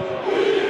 Viva!